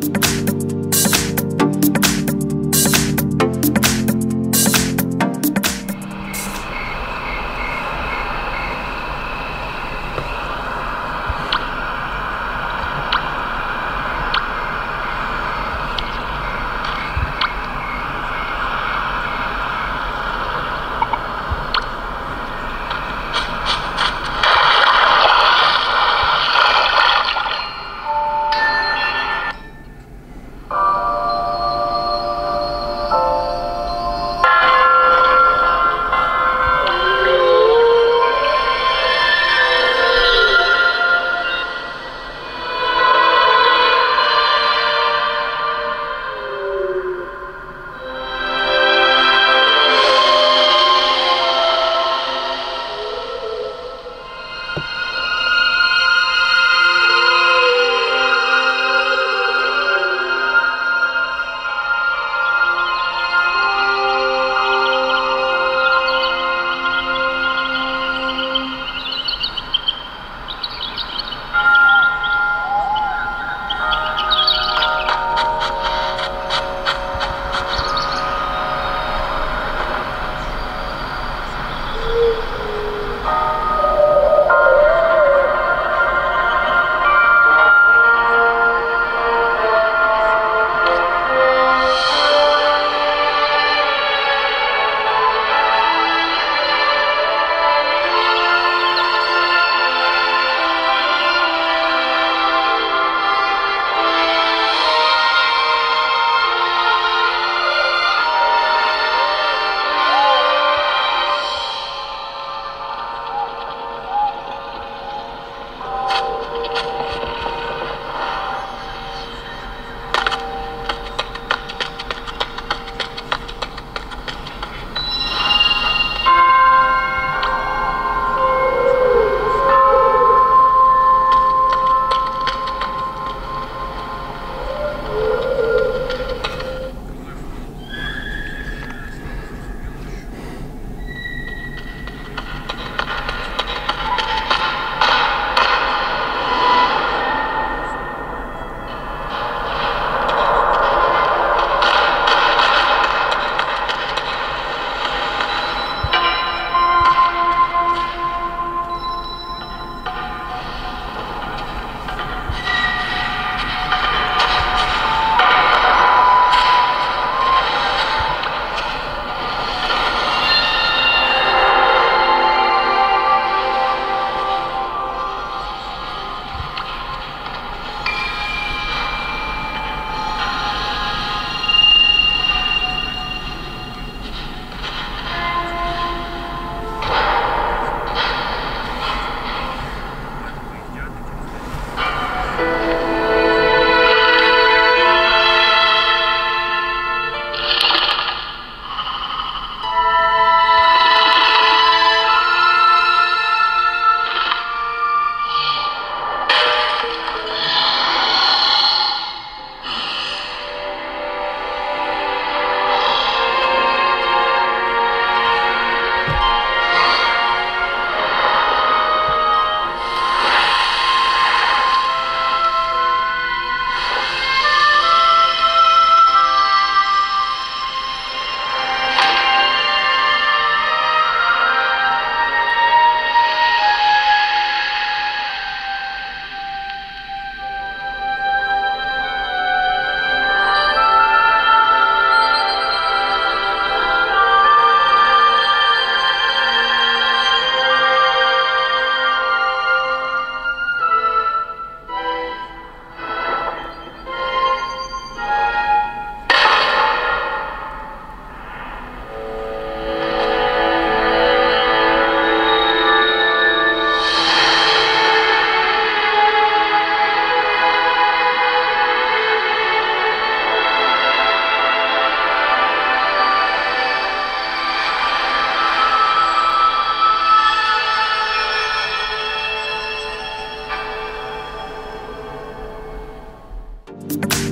Bye. Bye.